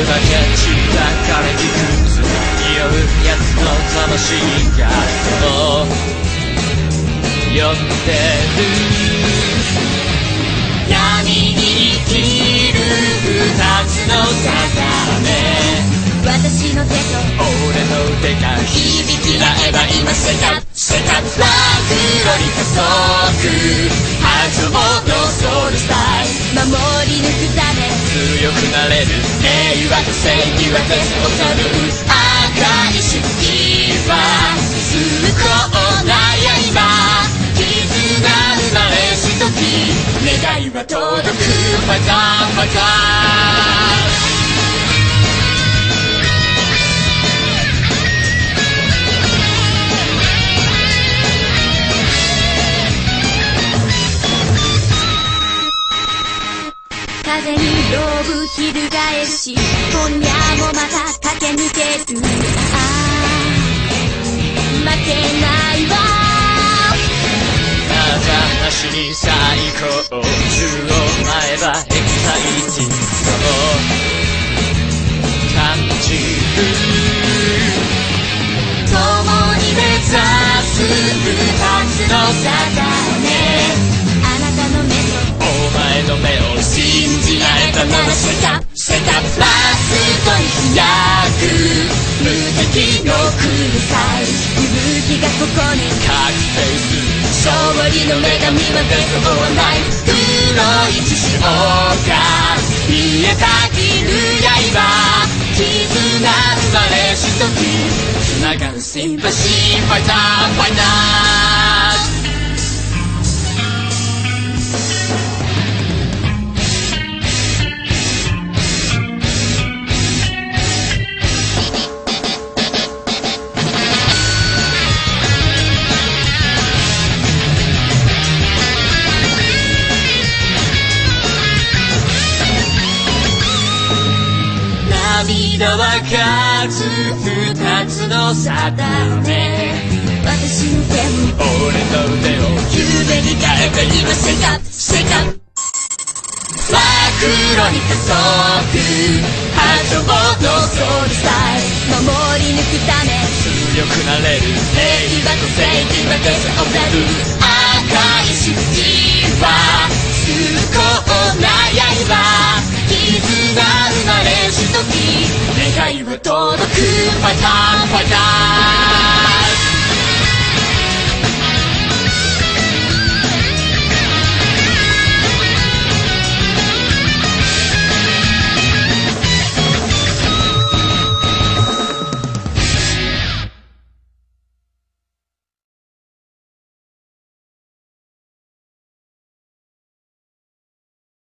くだけ散りた枯れ木くず匂うやつの魂がもう呼んでる闇に生きる二つの定私の手と俺の手が響き合えば今世界世界は黒に加速ハート波ードソウルスタイル守り。抜くため強くなれるね平和と正義はデスを去る赤いしぶきは崇高な刃絆生まれし。時願いは届くファイタ風にローブ翻るし今夜もまた駆け抜ける。ああ負けないわ。ただなしに最高中を舞えばエキサイティングを感じる共に目指す二つの定合えたならセカセカラストに開く無敵の空さい息吹がここに覚醒する勝利の女神はデスオアナイフ黒い血潮が見えたぎる刃絆生まれし時つながるシンパシーファイターファイター涙は数二つの定め。私の手を俺の腕を夢に変えて今セカセカマクロに加速波状のソウルスタイル守り抜くため。強くなれる。平和と正義はデスオブル赤いしぶきは届くファイターファイター